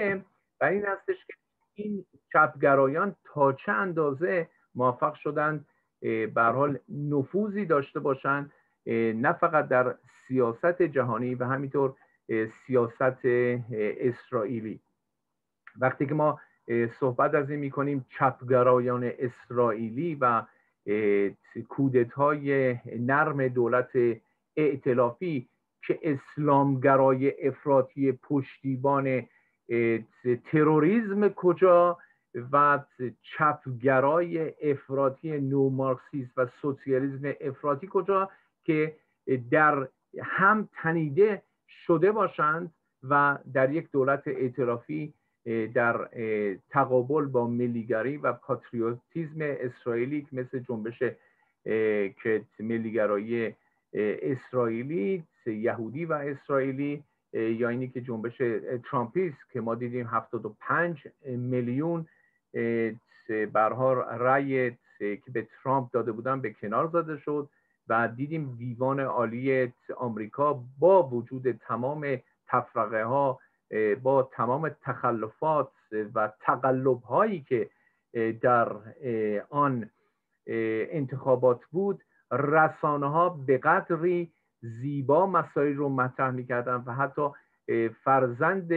و این هستش که این چپگرایان تا چه اندازه موفق شدند به حال نفوذی داشته باشند نه فقط در سیاست جهانی و همینطور سیاست اسرائیلی. وقتی که ما صحبت از این می‌کنیم چپگرایان اسرائیلی و کودتای نرم دولت ائتلافی که اسلامگرای افراطی پشتیبان تروریسم کجا و چپگرای افراطی نومارکسیسم و سوسیالیسم افراطی کجا که در هم تنیده شده باشند و در یک دولت اعترافی در تقابل با ملیگری و پاتریوتیزم اسرائیلی مثل جنبش که ملیگرایی اسرائیلی یهودی و اسرائیلی یا اینی که جنبش ترامپیست که ما دیدیم 75 میلیون برها رأی که به ترامپ داده بودن به کنار زده شد و دیدیم دیوان عالی آمریکا با وجود تمام تفرقه ها با تمام تخلفات و تقلب هایی که در آن انتخابات بود رسانه ها به قدری زیبا مسائل رو مطرح می‌کردن و حتی فرزند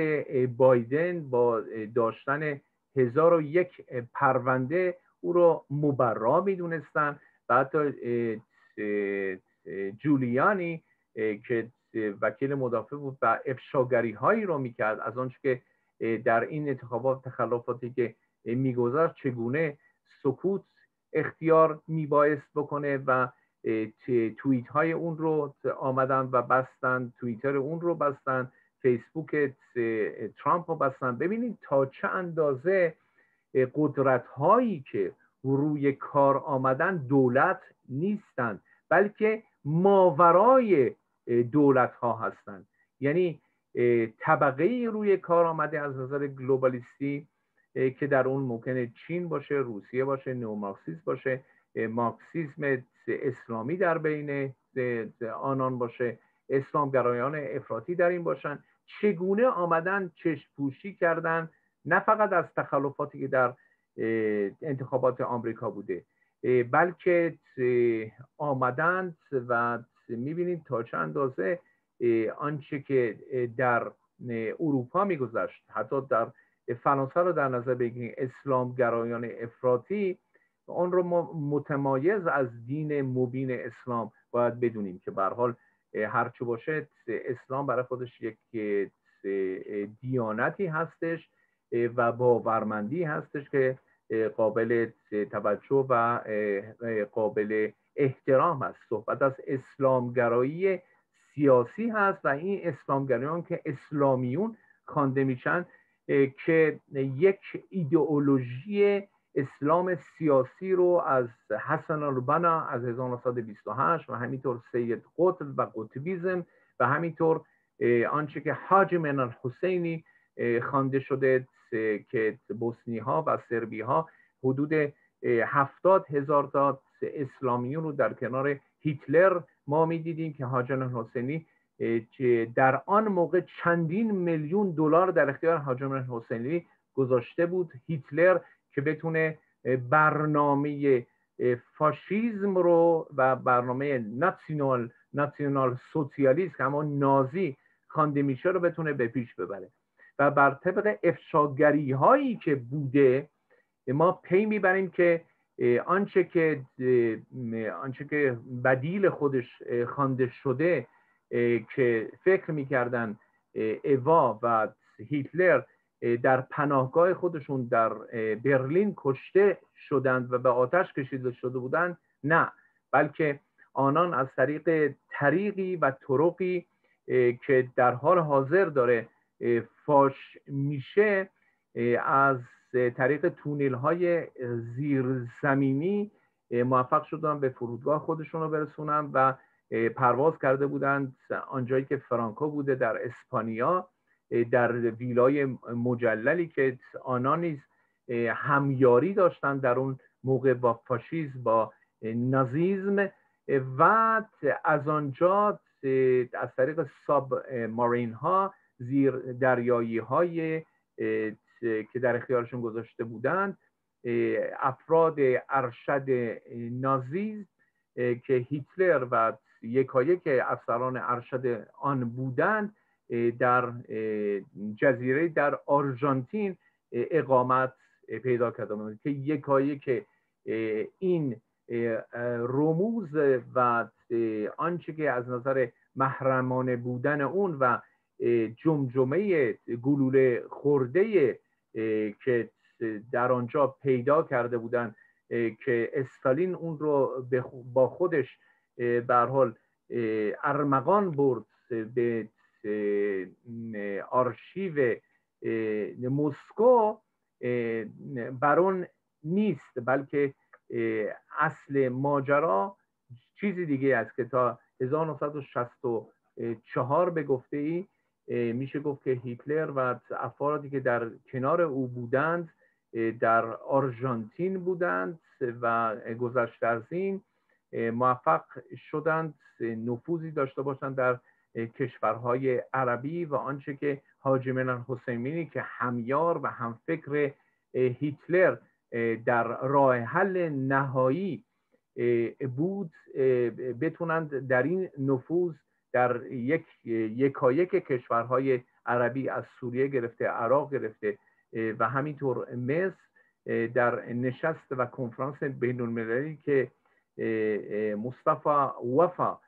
بایدن با داشتن هزار و یک پرونده او رو مبرا می‌دونستن و حتی جولیانی که وکیل مدافع بود و افشاگری هایی رو می‌کرد. از آنچه که در این انتخابات تخلفاتی که میگذاشت چگونه سکوت اختیار میبایست بکنه و توییت های اون رو آمدن و بستن توییتر اون رو بستن فیسبوک ترامپ رو بستن. ببینید تا چه اندازه قدرت هایی که روی کار آمدن دولت نیستند بلکه ماورای دولت ها هستند یعنی طبقه روی کار آمده از نظر گلوبالیستی که در اون ممکنه چین باشه روسیه باشه نومارکسیسم باشه مارکسیسم اسلامی در بین آنان باشه. اسلامگرایان افراطی در این باشن. چگونه آمدن چشم پوشی کردن نه فقط از تخلفاتی که در انتخابات آمریکا بوده بلکه آمدند و می‌بینید تا چه اندازه آنچه که در اروپا میگذشت. حتی در فرانسه رو در نظر اسلام گرایان افراطی آن رو ما متمایز از دین مبین اسلام. باید بدونیم که به حال هرچه باشه اسلام برای خودش یک دیانتی هستش و باورمندی هستش که قابل توجه و قابل احترام است صحبت از اسلامگرایی سیاسی هست و این اسلامگرایان که اسلامیون خوانده میشن که یک ایدئولوژی اسلام سیاسی رو از حسن البنا از 1928 و همینطور سید قطب و قطبیزم و همینطور آنچه که حاج من الحسینی خوانده شده که بوسنی ها و سربی ها حدود هفتاد هزار تا اسلامیون رو در کنار هیتلر ما می‌دیدیم که حاجن حسینی در آن موقع چندین میلیون دلار در اختیار حاجن حسینی گذاشته بود هیتلر که بتونه برنامه فاشیزم رو و برنامه ناسیونال ناسیونال سوسیالیسم همون نازی خوانده میشه رو بتونه به پیش ببره. و بر طبق افشاگری هایی که بوده ما پی می‌بریم که آنچه که آنچه که بدیل خودش خوانده شده که فکر می‌کردن اوا و هیتلر در پناهگاه خودشون در برلین کشته شدند و به آتش کشیده شده بودند. نه بلکه آنان از طریق طریقی و طرقی که در حال حاضر داره فاش میشه از طریق تونیل های زیرزمینی موفق شدن به فرودگاه خودشون رو برسونن و پرواز کرده بودند. آنجایی که فرانکو بوده در اسپانیا. در ویلای مجللی که آنان نیز همیاری داشتن در اون موقع با فاشیزم با نازیزم. و از آنجا از طریق ساب مارین ها زیر دریایی های که در اختیارشون گذاشته بودند افراد ارشد نازی که هیتلر و یکایک افسران ارشد آن بودند در جزیره در آرژانتین اقامت پیدا کرده که یکایی که این رموز و آنچه که از نظر محرمانه بودن اون و جمجمه گلوله خورده که در آنجا پیدا کرده بودند که استالین اون رو با خودش به حال ارمغان برد به آرشیو مسکو برون نیست بلکه اصل ماجرا چیزی دیگه است که تا 1964 به گفته ای میشه گفت که هیتلر و افرادی که در کنار او بودند در آرژانتین بودند و گذشته از این موفق شدند نفوذی داشته باشند در کشورهای عربی و آنچه که حاجی منان حسینی که همیار و همفکر هیتلر در راه حل نهایی بود بتونند در این نفوذ در یک یکایک کشورهای عربی از سوریه گرفته عراق گرفته و همینطور مصر در نشست و کنفرانس بین المللی که مصطفی وفا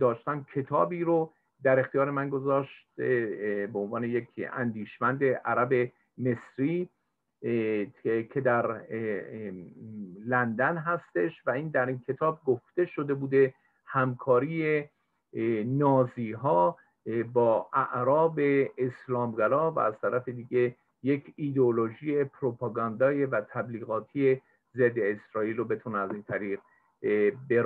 داشتن کتابی رو در اختیار من گذاشت به عنوان یک اندیشمند عرب مصری که در لندن هستش و این در این کتاب گفته شده بوده همکاری نازی ها با اعراب اسلامگرا و از طرف دیگه یک ایدئولوژی پروپاگاندای و تبلیغاتی ضد اسرائیل رو بتونه از این طریق به